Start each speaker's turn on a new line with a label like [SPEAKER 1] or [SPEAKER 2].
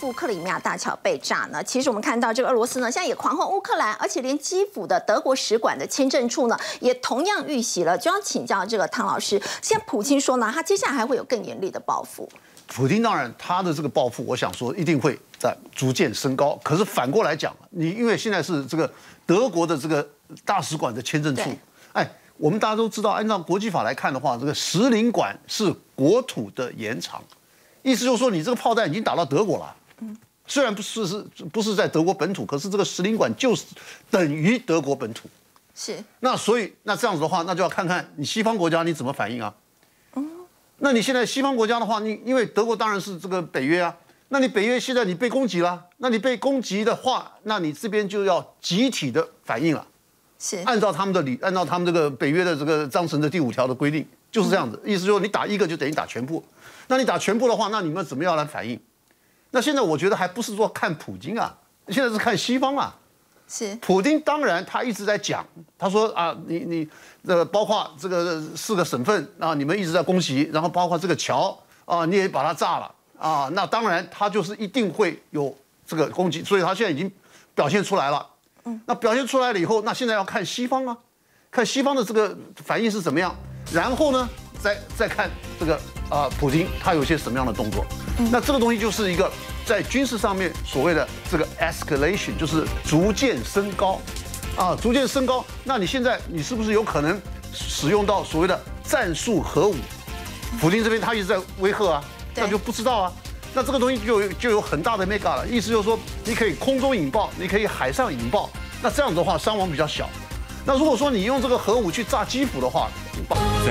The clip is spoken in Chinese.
[SPEAKER 1] 杜克里米亚大桥被炸呢？其实我们看到这个俄罗斯呢，现在也狂轰乌克兰，而且连基辅的德国使馆的签证处呢，也同样遇袭了。就要请教这个汤老师，现在普京说呢，他接下来还会有更严厉的报复。
[SPEAKER 2] 普京当然他的这个报复，我想说一定会在逐渐升高。可是反过来讲，你因为现在是这个德国的这个大使馆的签证处，哎，我们大家都知道，按照国际法来看的话，这个使领馆是国土的延长。意思就是说，你这个炮弹已经打到德国了。嗯，虽然不是是不是在德国本土，可是这个使领馆就是等于德国本土。
[SPEAKER 1] 是。
[SPEAKER 2] 那所以那这样子的话，那就要看看你西方国家你怎么反应啊。那你现在西方国家的话，你因为德国当然是这个北约啊，那你北约现在你被攻击了，那你被攻击的话，那你这边就要集体的反应了。
[SPEAKER 1] 是。
[SPEAKER 2] 按照他们的理，按照他们这个北约的这个章程的第五条的规定，就是这样子。意思就是你打一个就等于打全部。那你打全部的话，那你们怎么样来反应？那现在我觉得还不是说看普京啊，现在是看西方啊。
[SPEAKER 1] 是。
[SPEAKER 2] 普京当然他一直在讲，他说啊，你你呃，包括这个四个省份啊，你们一直在攻击，然后包括这个桥啊，你也把它炸了啊，那当然他就是一定会有这个攻击，所以他现在已经表现出来了。嗯。那表现出来了以后，那现在要看西方啊，看西方的这个反应是怎么样，然后呢？再再看这个啊，普京他有些什么样的动作？那这个东西就是一个在军事上面所谓的这个 escalation，就是逐渐升高，啊，逐渐升高。那你现在你是不是有可能使用到所谓的战术核武？普京这边他一直在威吓啊，那就不知道啊。那这个东西就就有很大的 mega 了，意思就是说你可以空中引爆，你可以海上引爆，那这样的话伤亡比较小。那如果说你用这个核武去炸基辅的话，